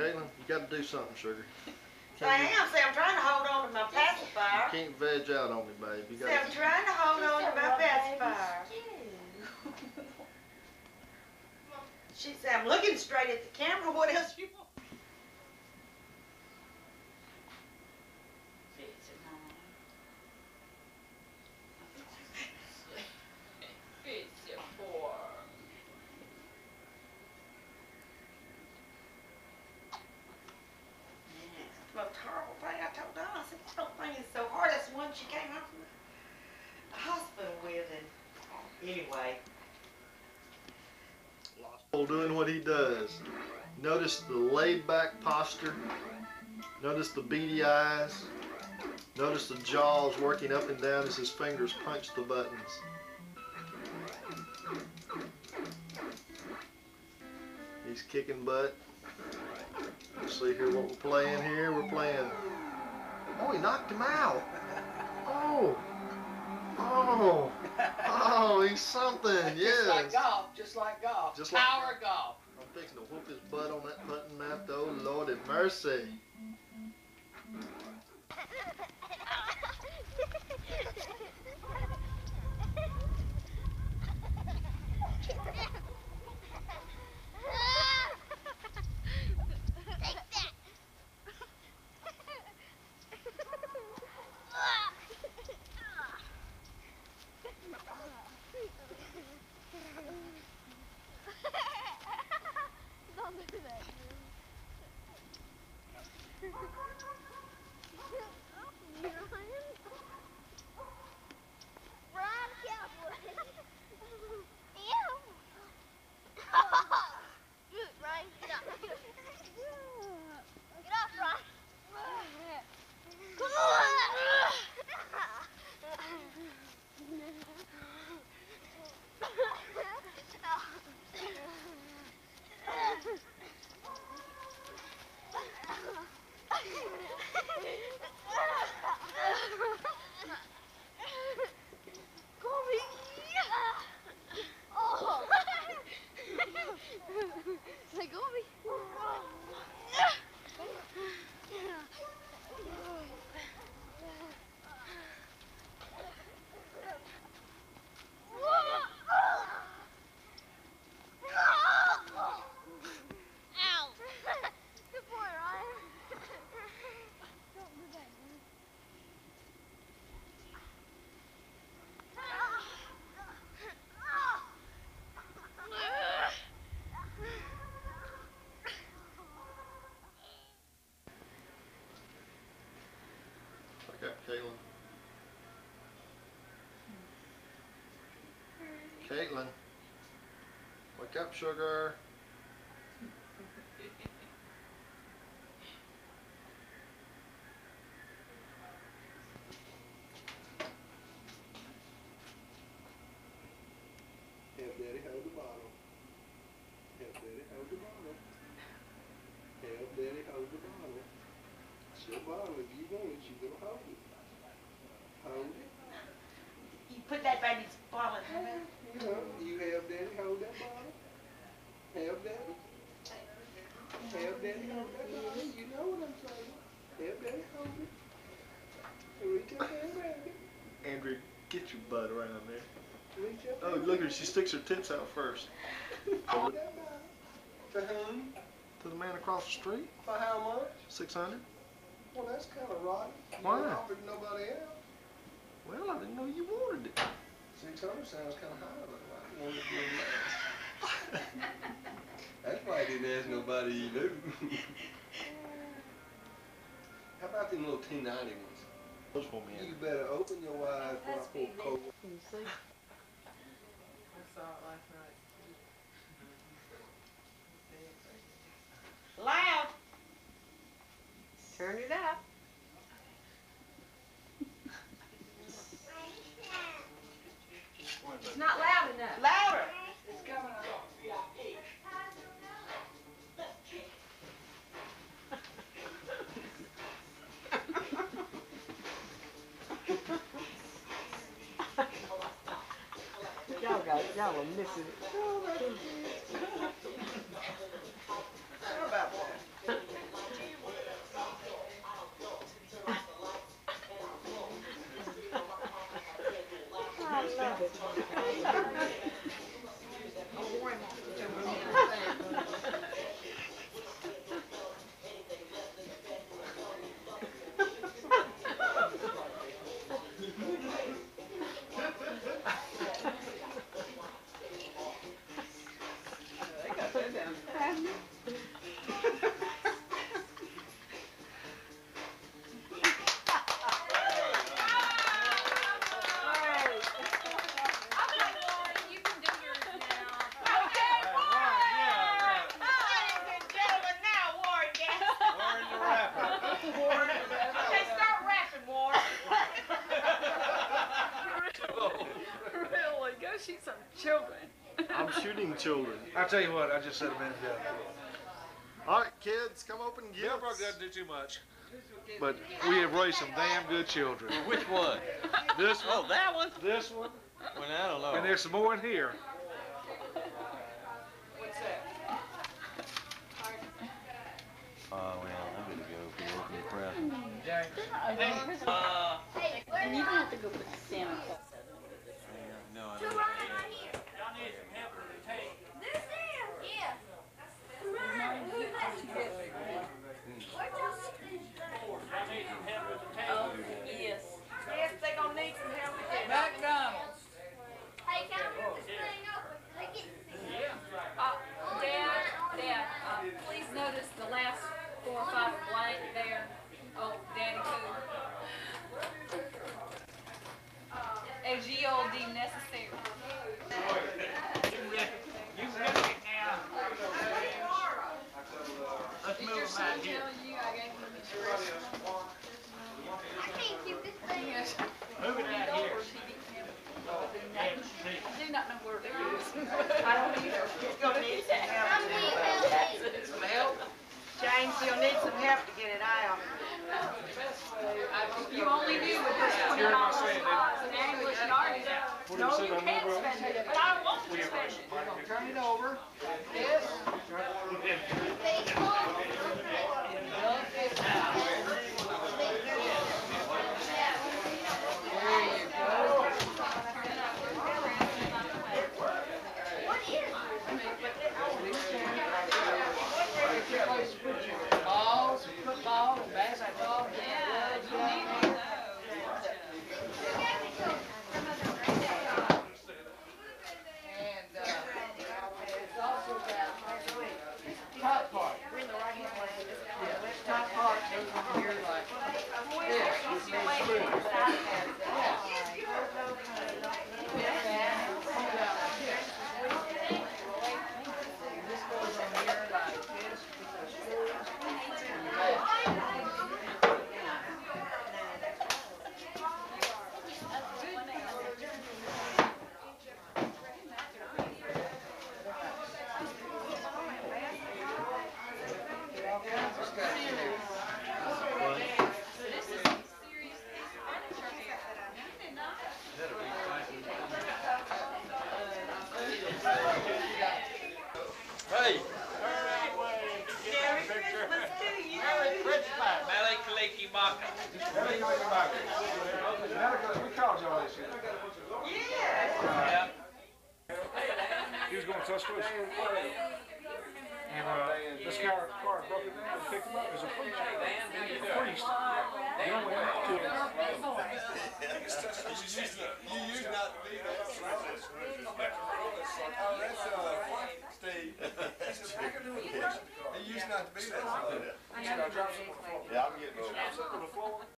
Caitlin, you got to do something, sugar. I Can't, am, see, I'm trying to hold on to my you pacifier. can't veg out on me, babe. You See, I'm trying to hold on to my pacifier. She said, I'm looking straight at the camera, what else you want? The most horrible thing I told Donna, I said, I don't think it's so hard, that's the one she came home from the hospital with, and anyway. Doing what he does. Notice the laid back posture. Notice the beady eyes. Notice the jaws working up and down as his fingers punch the buttons. He's kicking butt. Let's see here what we're playing here. We're playing. Oh, he knocked him out. Oh. Oh. Oh, he's something. Yes. Just like golf, just like golf. Just like- Power golf. I'm fixing to whoop his butt on that button map, though. Lord have mercy. Take that. Don't do that. Brian Cowboy. Ew. Good, Ryan. Get up. Get off, Ryan. Come Kobe. Oh. Say Kobe. Ow. Good boy, Ryan. Don't do that, man. I got Caitlin. Caitlin. Wake up, sugar. Have daddy hold the bottle. Have daddy hold the bottle. Have daddy hold the bottle. It's your bottle. If you want it, you gonna hold it. Hold it. You put that baby's bottle in her mouth. You know, you have daddy hold that bottle. Have daddy. Have daddy hold that bottle. You know what I'm saying. Have daddy hold it. Reach up there and grab it. Andrew, get your butt around there. Oh, look at her. She sticks her tips out first. Oh, Bottle. To whom? To the man across the street, For how much? 600. Well, that's kind of. You Why? ain't offered nobody else. Well, I didn't know you wanted it. Six hundred sounds kind of high, but I wanted to be less. That's why I didn't ask nobody you knew. How about them little T ninety ones? Those for. You better open your eyes before I pour cold. Can you see? I saw it last night. Loud. Turn it up. 搞笑，我们的是。I love it. Efendim? Children. I'll tell you what, I just said a minute ago. All right, kids, come open Millbrook gifts. doesn't do too much, but we have raised some damn good children. Which one? This Oh, one, that one? this one, Well, I don't know. and there's some more in here. What's that? Oh, well, I'm gonna go for the opening present. Uh, Hey, where's And you don't have to go put Santa Claus No, I Two don't. right here. This is. Yeah. Come on, who's that? Where'd y'all get these things? Oh, yes. Yes, they gonna need some help with that. McDonald's. Hey, can I move this thing over? Can I get this? Uh, Dad, Dad, uh, please notice the last four or five are blank there. Oh, Daddy too. As ye all deem necessary. Did your son tell you I gave him his dress? I can't keep this thing. Yes. Move it out here. I do not know where it is. I don't either. He's gonna need some help. I'm leaving. Some help? James, you'll need some help to get it out. If you only knew what this twenty dollars was in English and art, no, you can't spend it, but I want to spend it. Turn it over. Yes. Balls, football, basketball. Yeah, you need to know. And, uh, it's also got top part. We're in the right hand lane. Yeah, top part goes from here like this. This goes on here like this with the screws. All kinds of stuff in there. This is some serious piece of furniture here. You did not. Hey, Merry Christmas to you. Malay Kaliki Maka. We called y'all this year. Yes. He was going. And, uh, this guy, car broke it down and picked him up. It was a preacher. A priest. He only had two of us. You used not to be that. Oh, that's, uh, Steve. He used not to be that. This guy drops it on. Yeah, I'm getting over